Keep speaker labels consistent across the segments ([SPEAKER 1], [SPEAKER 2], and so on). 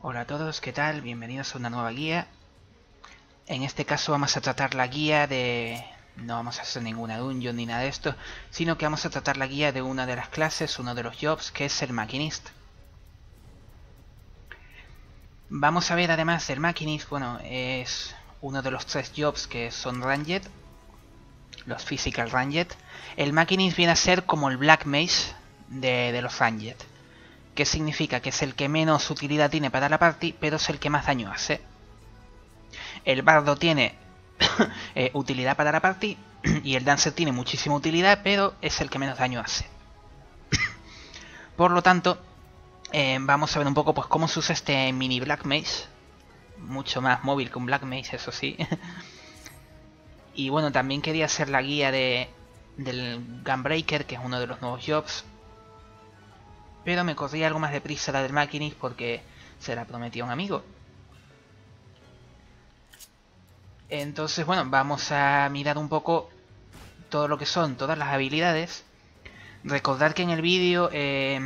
[SPEAKER 1] Hola a todos, ¿qué tal? Bienvenidos a una nueva guía. En este caso vamos a tratar la guía de... No vamos a hacer ninguna dungeon ni nada de esto, sino que vamos a tratar la guía de una de las clases, uno de los jobs, que es el Machinist. Vamos a ver además del Machinist, bueno, es uno de los tres jobs que son Ranged, los Physical Ranged. El Machinist viene a ser como el Black Mage de, de los Ranged. ¿Qué significa? Que es el que menos utilidad tiene para la party, pero es el que más daño hace. El bardo tiene eh, utilidad para la party y el dancer tiene muchísima utilidad, pero es el que menos daño hace. Por lo tanto, eh, vamos a ver un poco pues cómo se usa este mini Black Mage. Mucho más móvil que un Black Mage, eso sí. y bueno, también quería hacer la guía de, del Gunbreaker, que es uno de los nuevos jobs. Pero me corría algo más deprisa la del Machinist porque se la prometía un amigo. Entonces, bueno, vamos a mirar un poco todo lo que son todas las habilidades. Recordar que en el vídeo, eh,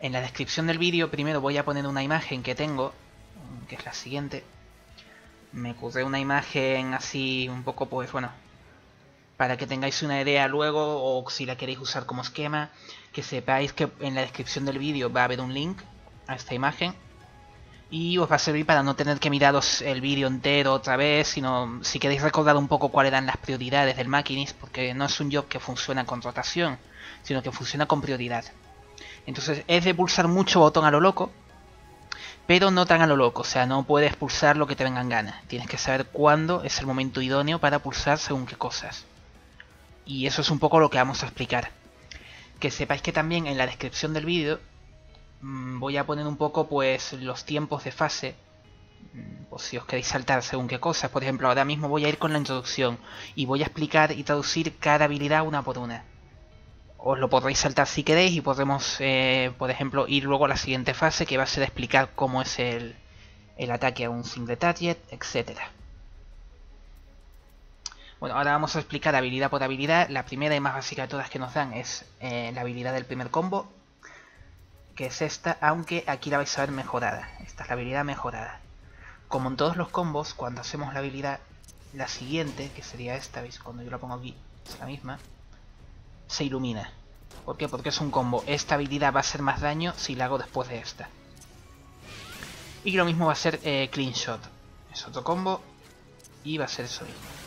[SPEAKER 1] en la descripción del vídeo, primero voy a poner una imagen que tengo, que es la siguiente. Me ocurre una imagen así un poco, pues bueno, para que tengáis una idea luego o si la queréis usar como esquema, que sepáis que en la descripción del vídeo va a haber un link a esta imagen y os va a servir para no tener que miraros el vídeo entero otra vez, sino si queréis recordar un poco cuáles eran las prioridades del Machinist, porque no es un job que funciona con rotación, sino que funciona con prioridad. Entonces es de pulsar mucho botón a lo loco, pero no tan a lo loco, o sea, no puedes pulsar lo que te vengan ganas. Tienes que saber cuándo es el momento idóneo para pulsar según qué cosas. Y eso es un poco lo que vamos a explicar. Que sepáis que también en la descripción del vídeo voy a poner un poco pues los tiempos de fase pues si os queréis saltar según qué cosas. Por ejemplo ahora mismo voy a ir con la introducción y voy a explicar y traducir cada habilidad una por una. Os lo podréis saltar si queréis y podremos eh, por ejemplo ir luego a la siguiente fase que va a ser explicar cómo es el, el ataque a un single target etcétera bueno, ahora vamos a explicar habilidad por habilidad. La primera y más básica de todas que nos dan es eh, la habilidad del primer combo, que es esta, aunque aquí la vais a ver mejorada. Esta es la habilidad mejorada. Como en todos los combos, cuando hacemos la habilidad, la siguiente, que sería esta, ¿veis? Cuando yo la pongo aquí, es la misma, se ilumina. ¿Por qué? Porque es un combo. Esta habilidad va a hacer más daño si la hago después de esta. Y lo mismo va a ser eh, Clean Shot. Es otro combo y va a ser eso mismo.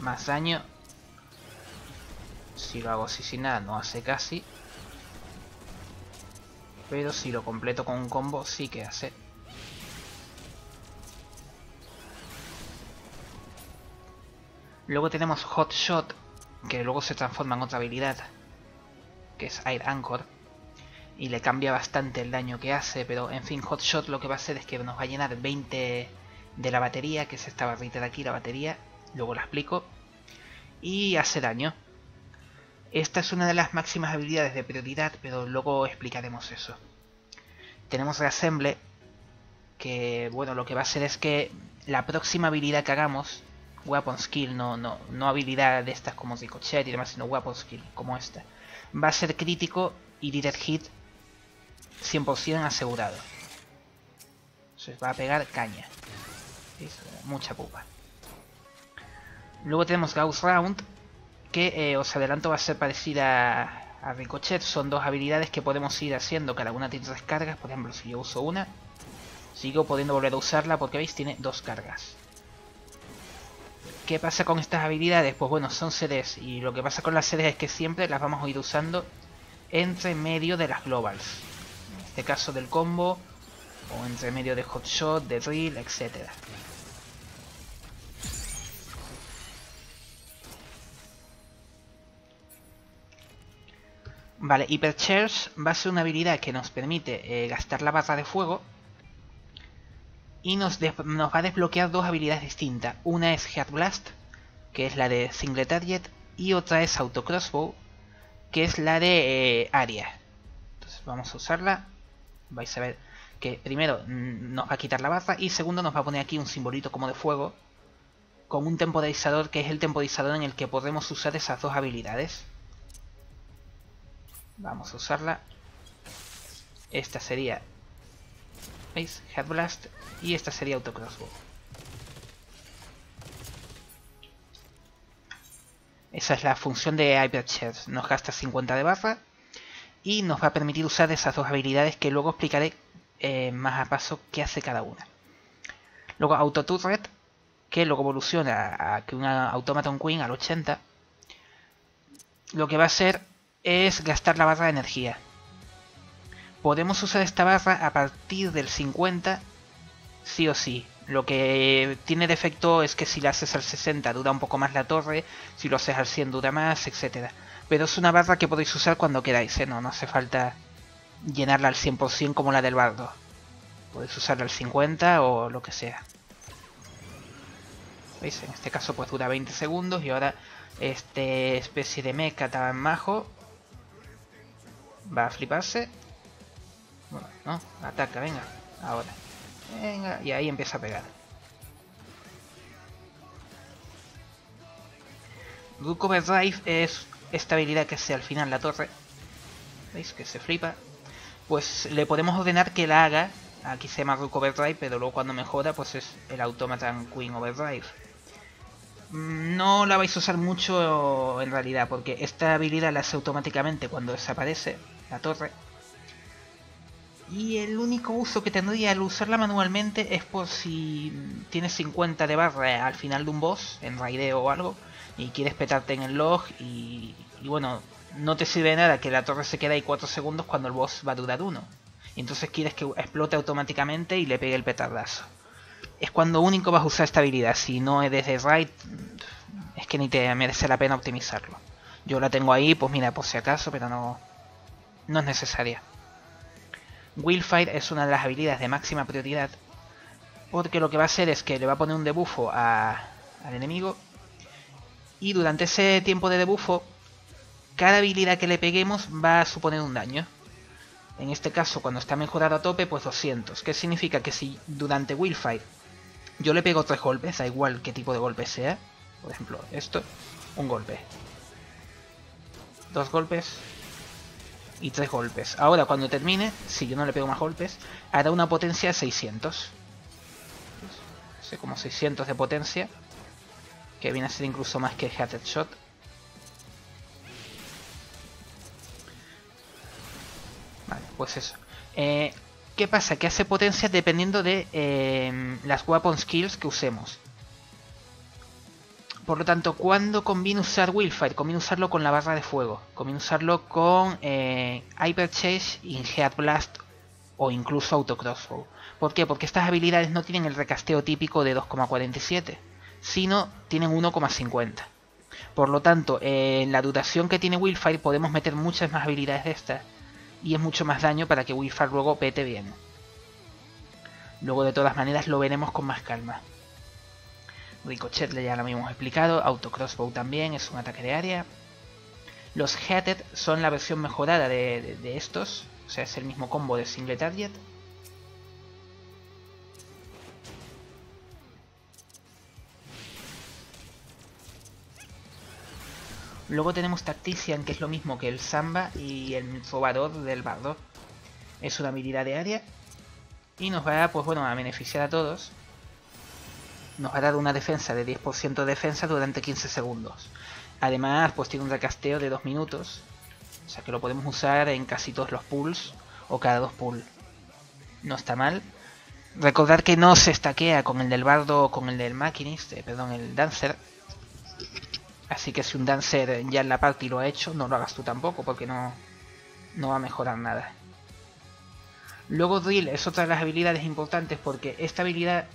[SPEAKER 1] Más daño. Si lo hago así sin nada, no hace casi. Pero si lo completo con un combo, sí que hace. Luego tenemos Hot Shot, que luego se transforma en otra habilidad, que es Air Anchor. Y le cambia bastante el daño que hace, pero en fin, Hot Shot lo que va a hacer es que nos va a llenar 20 de la batería, que es esta barrita de aquí, la batería. Luego la explico. Y hace daño. Esta es una de las máximas habilidades de prioridad, pero luego explicaremos eso. Tenemos Reassemble, que bueno, lo que va a hacer es que la próxima habilidad que hagamos, Weapon Skill, no, no, no habilidad de estas como Ricochet y demás, sino Weapon Skill, como esta, va a ser crítico y Direct Hit 100% asegurado. Se va a pegar caña. Mucha pupa. Luego tenemos Gauss Round, que eh, os adelanto va a ser parecida a Ricochet. Son dos habilidades que podemos ir haciendo, cada una tiene tres cargas. Por ejemplo, si yo uso una, sigo pudiendo volver a usarla porque veis, tiene dos cargas. ¿Qué pasa con estas habilidades? Pues bueno, son sedes y lo que pasa con las sedes es que siempre las vamos a ir usando entre medio de las globals. En este caso del combo, o entre medio de hotshot, de drill, etcétera. Vale, Hyper Charge va a ser una habilidad que nos permite eh, gastar la barra de fuego y nos, nos, va a desbloquear dos habilidades distintas. Una es Heart Blast, que es la de Single Target, y otra es Auto Crossbow, que es la de eh, Aria. Entonces vamos a usarla. Vais a ver que primero mm, nos va a quitar la barra y segundo nos va a poner aquí un simbolito como de fuego con un temporizador que es el temporizador en el que podemos usar esas dos habilidades. Vamos a usarla. Esta sería ¿Veis? Head Blast. Y esta sería Auto Crossbow. Esa es la función de Hyper. Nos gasta 50 de barra y nos va a permitir usar esas dos habilidades que luego explicaré eh, más a paso qué hace cada una. Luego Auto Turret, que luego evoluciona a que una Automaton Queen al 80. Lo que va a hacer es gastar la barra de energía. Podemos usar esta barra a partir del 50 sí o sí. Lo que tiene defecto es que si la haces al 60 dura un poco más la torre, si lo haces al 100 dura más, etc. Pero es una barra que podéis usar cuando queráis, ¿eh? no, hace falta llenarla al 100% como la del bardo. Podéis usarla al 50 o lo que sea. ¿Veis? En este caso pues dura 20 segundos y ahora este especie de mecha tan majo va a fliparse. Bueno, no, ataca, venga, ahora. Venga, y ahí empieza a pegar. Rook Overdrive es esta habilidad que hace al final la torre. ¿Veis? Que se flipa. Pues le podemos ordenar que la haga. Aquí se llama Rook Overdrive, pero luego cuando mejora pues es el Automatan Queen Overdrive. Mm, no la vais a usar mucho en realidad, porque esta habilidad la hace automáticamente cuando desaparece la torre. Y el único uso que tendría al usarla manualmente es por si tienes 50 de barra al final de un boss, en raideo o algo, y quieres petarte en el log y, bueno, no te sirve nada que la torre se quede ahí 4 segundos cuando el boss va a durar 1. Y entonces quieres que explote automáticamente y le pegue el petardazo. Es cuando único vas a usar esta habilidad, si no es desde raid, es que ni te merece la pena optimizarlo. Yo la tengo ahí, pues mira, por si acaso, pero no, no es necesaria. Willfire es una de las habilidades de máxima prioridad. Porque lo que va a hacer es que le va a poner un debuffo al enemigo. Y durante ese tiempo de debuffo, cada habilidad que le peguemos va a suponer un daño. En este caso, cuando está mejorado a tope, pues 200. ¿Qué significa? Que si durante Willfire yo le pego tres golpes, da igual qué tipo de golpe sea. Por ejemplo, esto, un golpe. Dos golpes, y tres golpes. Ahora cuando termine, si yo no le pego más golpes, hará una potencia de 600. Sé como 600 de potencia. Que viene a ser incluso más que Hatted Shot. Vale, pues eso. Eh, ¿Qué pasa? Que hace potencia dependiendo de eh, las weapon skills que usemos. Por lo tanto, cuando conviene usar Willfire? Conviene usarlo con la barra de fuego. Conviene usarlo con eh, Hyper Chase, Head Blast o incluso Auto Crossbow. ¿Por qué? Porque estas habilidades no tienen el recasteo típico de 2,47, sino tienen 1,50. Por lo tanto, en la duración que tiene Willfire podemos meter muchas más habilidades de estas y es mucho más daño para que Willfire luego pete bien. Luego de todas maneras lo veremos con más calma. Ricochet ya lo habíamos explicado, Auto Crossbow también es un ataque de área. Los Headed son la versión mejorada de, estos, o sea, es el mismo combo de single target. Luego tenemos Tactician, que es lo mismo que el Samba y el Robador del Bardo. Es una habilidad de área y nos va pues, bueno, a beneficiar a todos nos va a dar una defensa de 10% de defensa durante 15 segundos. Además, pues tiene un recasteo de 2 minutos. O sea que lo podemos usar en casi todos los pools o cada dos pools. No está mal. Recordar que no se estaquea con el del bardo o con el del maquinist, eh, perdón, el dancer. Así que si un dancer ya en la party lo ha hecho, no lo hagas tú tampoco porque no, no va a mejorar nada. Luego Drill es otra de las habilidades importantes porque esta habilidad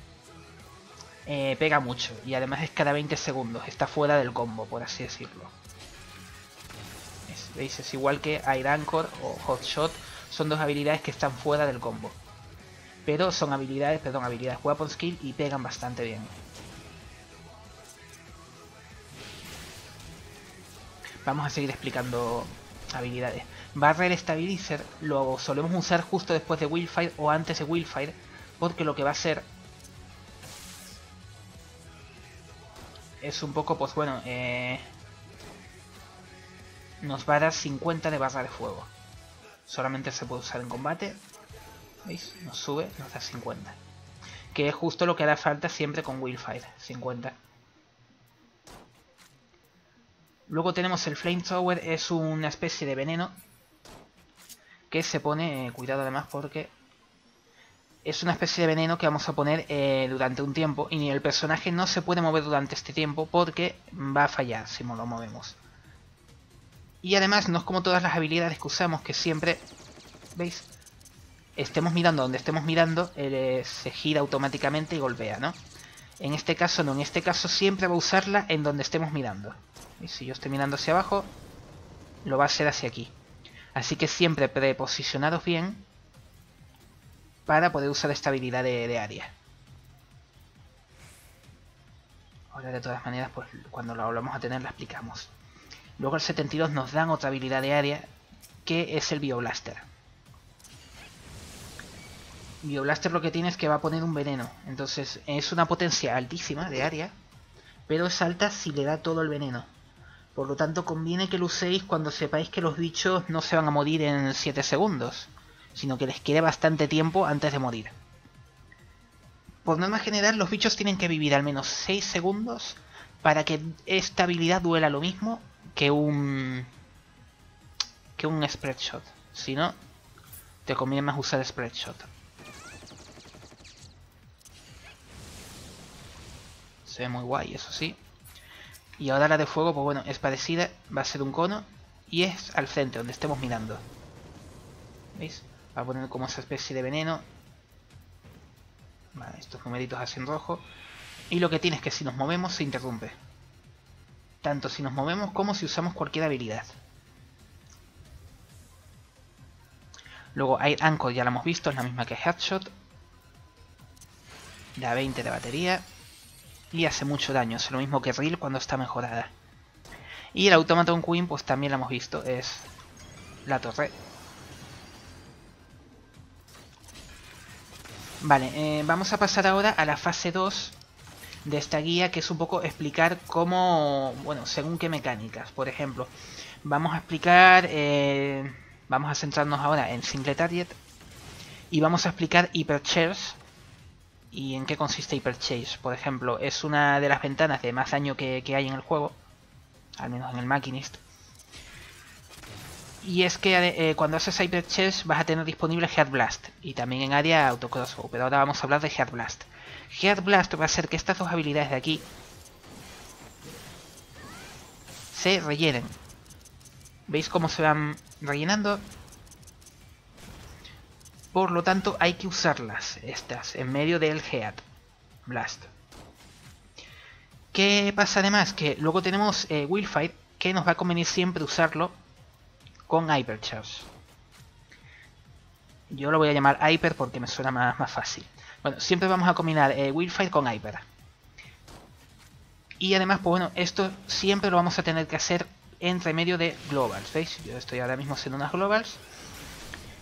[SPEAKER 1] eh, pega mucho y además es cada 20 segundos, está fuera del combo, por así decirlo. ¿Veis? Es igual que Air Anchor o Hot Shot, son dos habilidades que están fuera del combo. Pero son habilidades, perdón, habilidades Weapon Skill y pegan bastante bien. Vamos a seguir explicando habilidades. Barrier Stabilizer lo solemos usar justo después de Willfire o antes de Willfire, porque lo que va a hacer es un poco, pues bueno, eh, nos va a dar 50 de barra de fuego. Solamente se puede usar en combate. ¿Veis? Nos sube, nos da 50. Que es justo lo que hará falta siempre con Willfire, 50. Luego tenemos el Flamethrower, es una especie de veneno que se pone, eh, cuidado además porque es una especie de veneno que vamos a poner eh, durante un tiempo y el personaje no se puede mover durante este tiempo porque va a fallar si lo movemos. Y además no es como todas las habilidades que usamos que siempre, ¿veis? Estemos mirando donde estemos mirando, eh, se gira automáticamente y golpea, ¿no? En este caso no, en este caso siempre va a usarla en donde estemos mirando. Y si yo estoy mirando hacia abajo, lo va a hacer hacia aquí. Así que siempre preposicionados bien para poder usar esta habilidad de, área. Ahora de todas maneras, pues cuando lo volvamos a tener la explicamos. Luego el 72 nos dan otra habilidad de área que es el Bioblaster. Bioblaster lo que tiene es que va a poner un veneno. Entonces es una potencia altísima de área, pero es alta si le da todo el veneno. Por lo tanto conviene que lo uséis cuando sepáis que los bichos no se van a morir en 7 segundos sino que les quede bastante tiempo antes de morir. Por norma general, los bichos tienen que vivir al menos 6 segundos para que esta habilidad duela lo mismo que un que un spread shot. Si no, te conviene más usar spread shot. Se ve muy guay, eso sí. Y ahora la de fuego, pues bueno, es parecida, va a ser un cono y es al frente, donde estemos mirando. ¿Veis? Va a poner como esa especie de veneno. Vale, estos numeritos así en rojo. Y lo que tiene es que si nos movemos se interrumpe. Tanto si nos movemos como si usamos cualquier habilidad. Luego Air Anchor ya la hemos visto, es la misma que Headshot. Da 20 de batería. Y hace mucho daño, es lo mismo que Reel cuando está mejorada. Y el Automaton Queen pues también la hemos visto, es la torre Vale, eh, vamos a pasar ahora a la fase 2 de esta guía, que es un poco explicar cómo, bueno, según qué mecánicas. Por ejemplo, vamos a explicar, eh, vamos a centrarnos ahora en Single Target y vamos a explicar Hyperchase y en qué consiste Hyperchase. Por ejemplo, es una de las ventanas de más daño que, que hay en el juego, al menos en el Machinist. Y es que eh, cuando haces Hyper Chess vas a tener disponible Head Blast y también en área Auto Crossbow, pero ahora vamos a hablar de Head Blast. Head Blast va a hacer que estas dos habilidades de aquí se rellenen. ¿Veis cómo se van rellenando? Por lo tanto hay que usarlas, estas, en medio del Head Blast. ¿Qué pasa además? Que luego tenemos eh, Willfight, que nos va a convenir siempre usarlo con Hypercharge. Yo lo voy a llamar Hyper porque me suena más, fácil. Bueno, siempre vamos a combinar eh, Willfire con Hyper. Y además, pues bueno, esto siempre lo vamos a tener que hacer entre medio de globals, ¿veis? Yo estoy ahora mismo haciendo unas globals.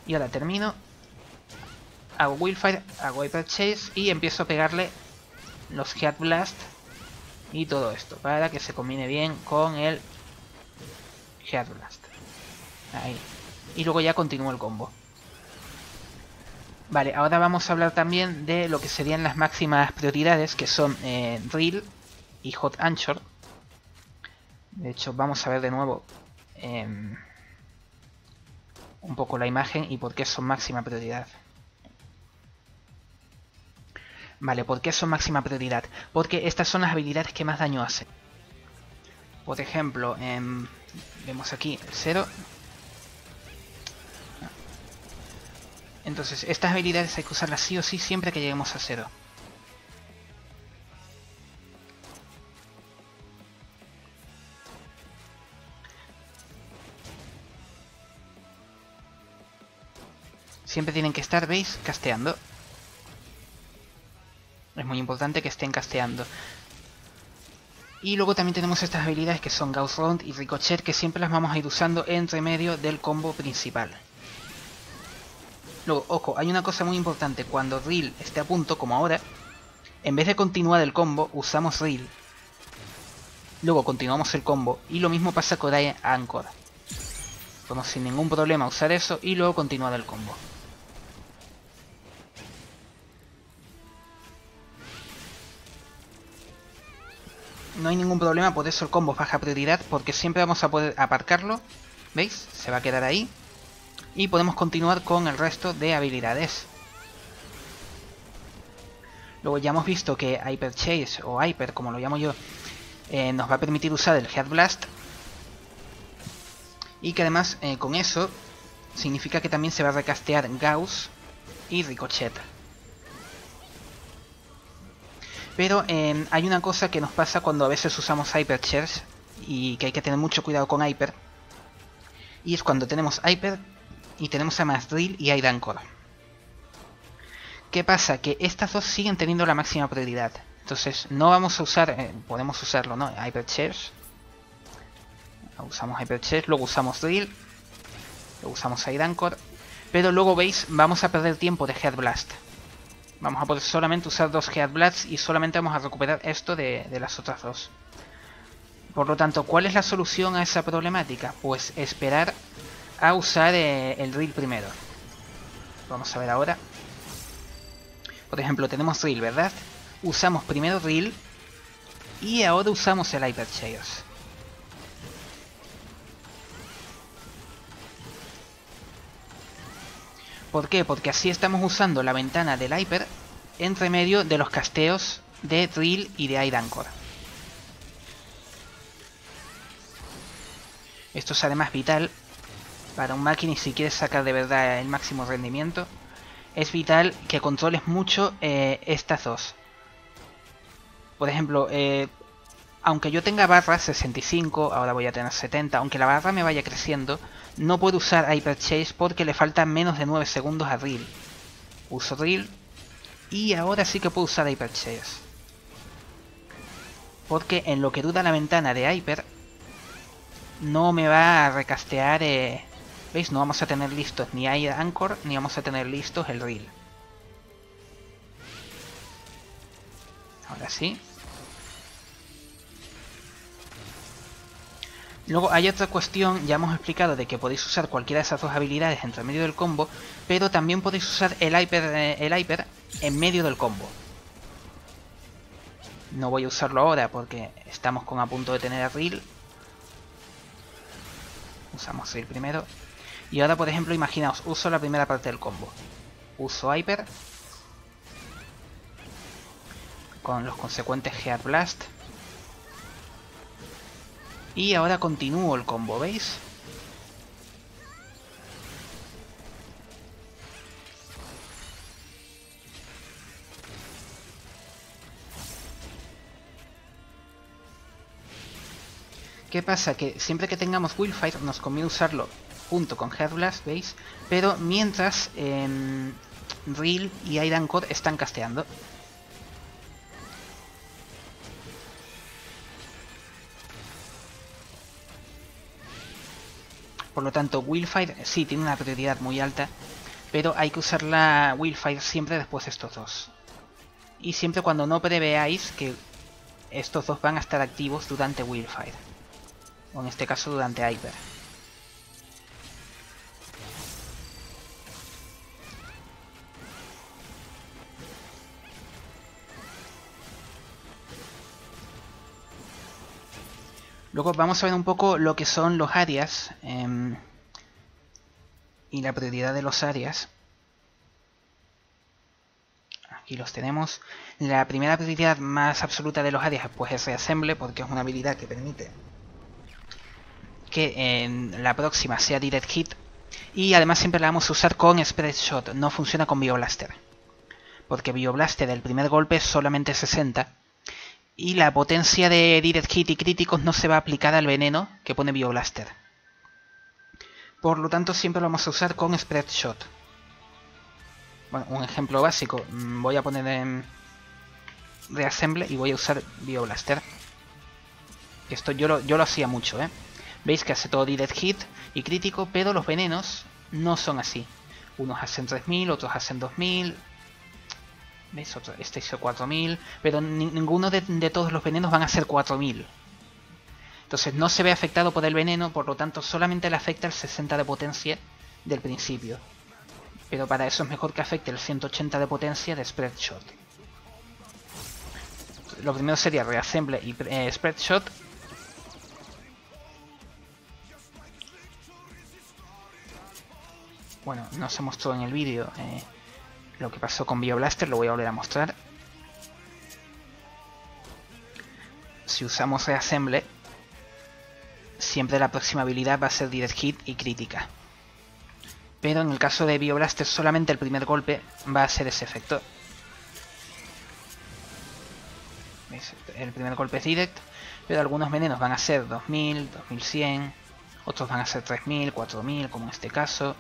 [SPEAKER 1] Y ahora termino. Hago Willfire, hago Hyper Chase y empiezo a pegarle los Head Blast y todo esto para que se combine bien con el Head Blast. Y luego ya continúa el combo. Vale, ahora vamos a hablar también de lo que serían las máximas prioridades, que son eh, Drill y Hot Anchor. De hecho, vamos a ver de nuevo em, un poco la imagen y por qué son máxima prioridad. Vale, ¿por qué son máxima prioridad? Porque estas son las habilidades que más daño hacen. Por ejemplo, em, vemos aquí el 0, Entonces, estas habilidades hay que usarlas sí o sí siempre que lleguemos a cero. Siempre tienen que estar, ¿veis? Casteando. Es muy importante que estén casteando. Y luego también tenemos estas habilidades que son Gauss Round y Ricochet que siempre las vamos a ir usando entre medio del combo principal. Luego, ojo, hay una cosa muy importante. Cuando Reel esté a punto, como ahora, en vez de continuar el combo, usamos Reel. Luego continuamos el combo. Y lo mismo pasa con Anchor. Podemos sin ningún problema usar eso y luego continuar el combo. No hay ningún problema, por eso el combo baja prioridad, porque siempre vamos a poder aparcarlo. ¿Veis? Se va a quedar ahí. Y podemos continuar con el resto de habilidades. Luego ya hemos visto que Hyper Chase o Hyper, como lo llamo yo, eh, nos va a permitir usar el Head Blast. Y que además eh, con eso significa que también se va a recastear Gauss y Ricochet. Pero eh, hay una cosa que nos pasa cuando a veces usamos Hyper Chase y que hay que tener mucho cuidado con Hyper. Y es cuando tenemos Hyper y tenemos además Drill y Aidancor. ¿Qué pasa? Que estas dos siguen teniendo la máxima prioridad. Entonces no vamos a usar, eh, podemos usarlo, ¿no? Hyper Chairs. Usamos Hyper Chairs, luego usamos Drill. Luego usamos Aidancor. Pero luego veis, vamos a perder tiempo de Head Blast. Vamos a poder solamente usar dos Head Blasts y solamente vamos a recuperar esto de, las otras dos. Por lo tanto, ¿cuál es la solución a esa problemática? Pues esperar a usar eh, el Drill primero. Vamos a ver ahora. Por ejemplo, tenemos Drill, ¿verdad? Usamos primero Drill y ahora usamos el Hyper Chaos. ¿Por qué? Porque así estamos usando la ventana del Hyper entre medio de los casteos de Drill y de Aidancor. Esto es además vital para un máquina y si quieres sacar de verdad el máximo rendimiento es vital que controles mucho eh, estas dos. Por ejemplo, eh, aunque yo tenga barra 65, ahora voy a tener 70, aunque la barra me vaya creciendo, no puedo usar Hyper Chase porque le faltan menos de 9 segundos a Reel. Uso Reel y ahora sí que puedo usar Hyper Chase. Porque en lo que dura la ventana de Hyper, no me va a recastear eh, ¿Veis? No vamos a tener listos ni hay Anchor ni vamos a tener listos el Reel. Ahora sí. Luego hay otra cuestión, ya hemos explicado de que podéis usar cualquiera de esas dos habilidades entre medio del combo, pero también podéis usar el hyper, eh, el hyper en medio del combo. No voy a usarlo ahora porque estamos con a punto de tener el reel. Usamos reel primero. Y ahora, por ejemplo, imaginaos, uso la primera parte del combo. Uso Hyper. Con los consecuentes Head Blast. Y ahora continúo el combo, ¿veis? ¿Qué pasa? Que siempre que tengamos Willfire nos conviene usarlo junto con Headblast, ¿veis? Pero mientras eh, Reel y Aidan Code están casteando. Por lo tanto, Willfire sí tiene una prioridad muy alta, pero hay que usar la Willfire siempre después de estos dos. Y siempre cuando no preveáis que estos dos van a estar activos durante Willfire. O en este caso durante Hyper. Luego vamos a ver un poco lo que son los áreas em, y la prioridad de los áreas. Aquí los tenemos. La primera prioridad más absoluta de los áreas pues es Reassemble porque es una habilidad que permite que en la próxima sea Direct Hit. Y además siempre la vamos a usar con Spread Shot, no funciona con Bioblaster. Porque Bioblaster el primer golpe es solamente 60 y la potencia de Direct Hit y críticos no se va a aplicar al veneno que pone Bioblaster. Por lo tanto siempre lo vamos a usar con Spread Shot. Bueno, un ejemplo básico. Mm, voy a poner en Reassemble y voy a usar Bioblaster. Esto yo lo, yo lo hacía mucho, ¿eh? Veis que hace todo Direct Hit y crítico, pero los venenos no son así. Unos hacen 3000, otros hacen 2000, ¿Veis? este hizo 4000, pero ninguno de, todos los venenos van a ser 4000. Entonces no se ve afectado por el veneno, por lo tanto solamente le afecta el 60 de potencia del principio. Pero para eso es mejor que afecte el 180 de potencia de Spread Shot. lo primero sería reassemble y eh, spread shot. Bueno, no se mostró en el vídeo eh, lo que pasó con Bioblaster, lo voy a volver a mostrar. Si usamos reassemble, siempre la próxima habilidad va a ser direct hit y crítica. Pero en el caso de Bioblaster solamente el primer golpe va a ser ese efecto. El primer golpe es direct, pero algunos venenos van a ser 2000, 2100, otros van a ser 3000, 4000, como en este caso.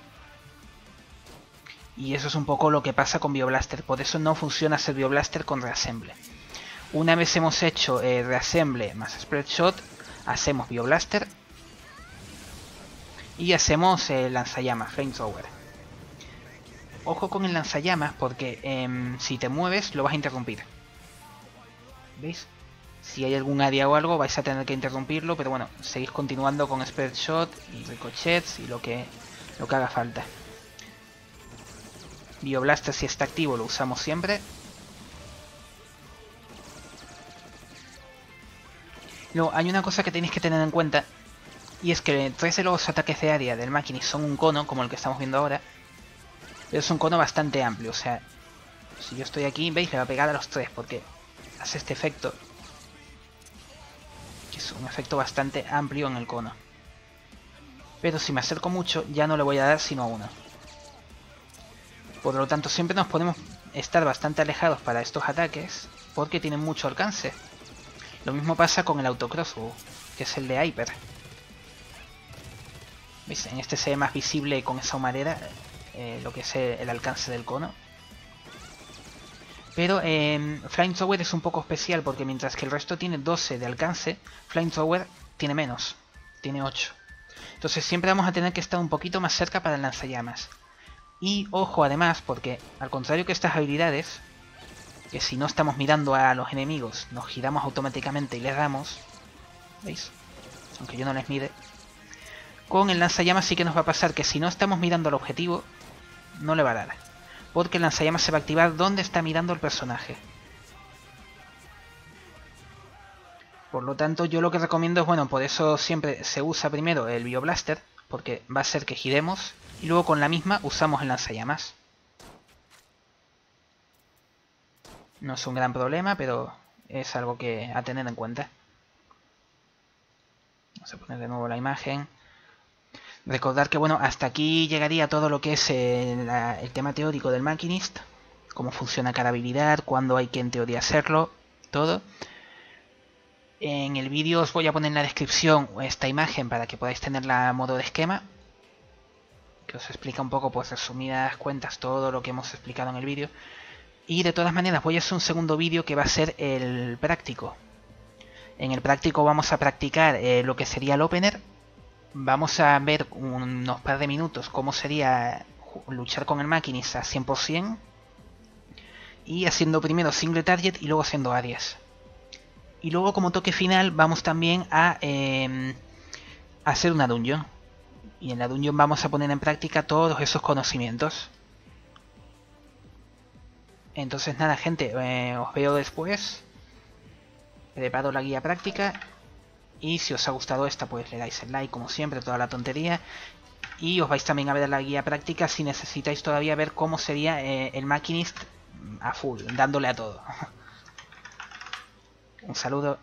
[SPEAKER 1] Y eso es un poco lo que pasa con Bioblaster, por eso no funciona hacer Bioblaster con Reassemble. Una vez hemos hecho eh, Reassemble más Spreadshot, hacemos Bioblaster y hacemos eh, lanzallamas, Flamethrower. Ojo con el lanzallamas porque em, si te mueves lo vas a interrumpir. ¿Veis? Si hay algún área o algo vais a tener que interrumpirlo, pero bueno, seguís continuando con Spread Shot y Ricochets y lo que, lo que haga falta. Bioblaster si está activo lo usamos siempre. Luego hay una cosa que tenéis que tener en cuenta y es que tres de los ataques de área del Machinis son un cono, como el que estamos viendo ahora. Pero es un cono bastante amplio, o sea... Si yo estoy aquí, veis, le va a pegar a los tres, porque hace este efecto. Que es un efecto bastante amplio en el cono. Pero si me acerco mucho, ya no le voy a dar sino a uno. Por lo tanto, siempre nos podemos estar bastante alejados para estos ataques, porque tienen mucho alcance. Lo mismo pasa con el autocrossbow, que es el de Hyper. En este se ve más visible con esa humareda eh, lo que es el alcance del cono. Pero eh, Flying Tower es un poco especial porque mientras que el resto tiene 12 de alcance, Flying Tower tiene menos, tiene 8. Entonces siempre vamos a tener que estar un poquito más cerca para el lanzallamas. Y ojo además porque al contrario que estas habilidades, que si no estamos mirando a los enemigos nos giramos automáticamente y les damos, ¿veis? Aunque yo no les mire, con el lanzallamas sí que nos va a pasar que si no estamos mirando al objetivo, no le va a dar. Porque el lanzallamas se va a activar donde está mirando el personaje. Por lo tanto, yo lo que recomiendo es, bueno, por eso siempre se usa primero el Bioblaster, porque va a ser que giremos, y luego con la misma usamos el lanzallamas. No es un gran problema, pero es algo que a tener en cuenta. Vamos a poner de nuevo la imagen. Recordar que bueno, hasta aquí llegaría todo lo que es el, tema teórico del Machinist, cómo funciona cada habilidad, cuándo hay que en teoría hacerlo, todo. En el vídeo os voy a poner en la descripción esta imagen para que podáis tenerla a modo de esquema, que os explica un poco, pues resumidas cuentas, todo lo que hemos explicado en el vídeo. Y de todas maneras voy a hacer un segundo vídeo que va a ser el práctico. En el práctico vamos a practicar eh, lo que sería el opener vamos a ver unos par de minutos cómo sería luchar con el Maquinista 100% y haciendo primero single target y luego haciendo áreas. Y luego como toque final vamos también a em, hacer una dungeon. Y en la dungeon vamos a poner en práctica todos esos conocimientos. Entonces nada gente, eh, os veo después. Preparo la guía práctica y si os ha gustado esta, pues le dais el like, como siempre, toda la tontería. Y os vais también a ver la guía práctica si necesitáis todavía ver cómo sería eh, el Machinist a full, dándole a todo. Un saludo.